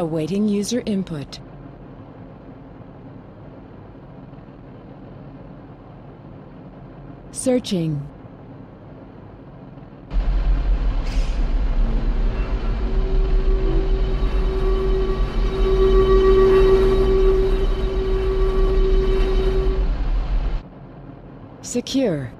Awaiting user input. Searching. Secure.